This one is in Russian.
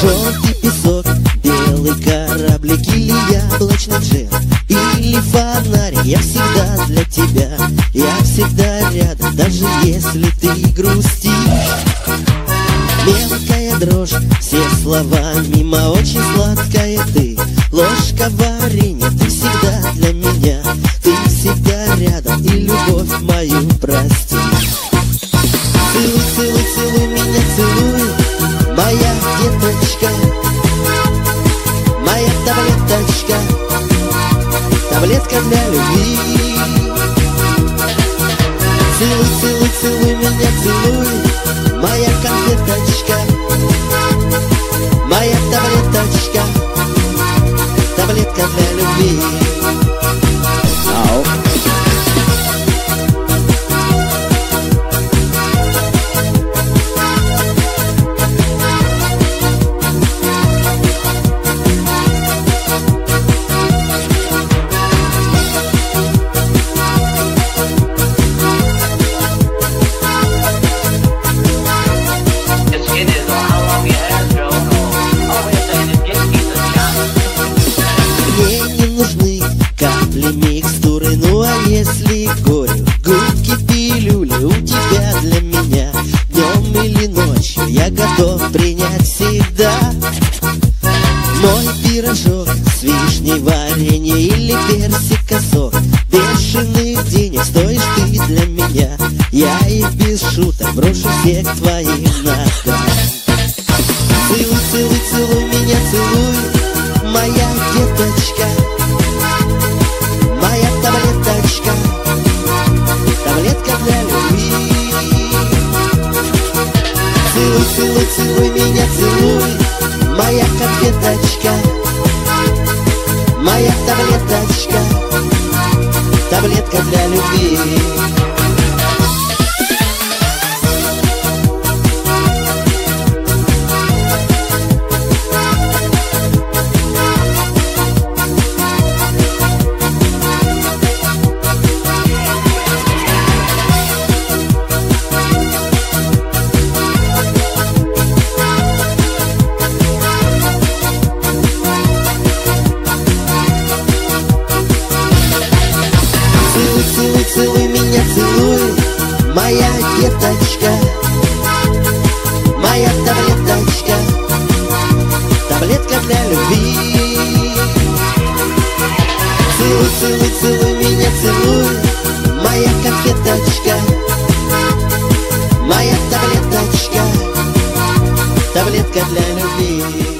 Желтый песок, белый кораблик Или яблочный джем, или фонарик Я всегда для тебя, я всегда рядом Даже если ты грустишь. Мелкая дрожь, все слова мимо Очень сладкая ты, ложка варенья Ты всегда для меня, ты всегда рядом И любовь мою прости Таблетка для любви Целуй, целуй, целуй А если горю, губки, пилюли У тебя для меня? Днем или ночью Я готов принять всегда. Мой пирожок с вишней, варенье или персика сок. Бешеных денег стоишь ты для меня? Я их без шуток брошу всех твоих ногам для целуй меня, целуй Моя деточка. Моя таблеточка Таблетка для любви. Целуй, целуй, целуй меня, целуй Моя конфеточка. Моя таблеточка Таблетка для любви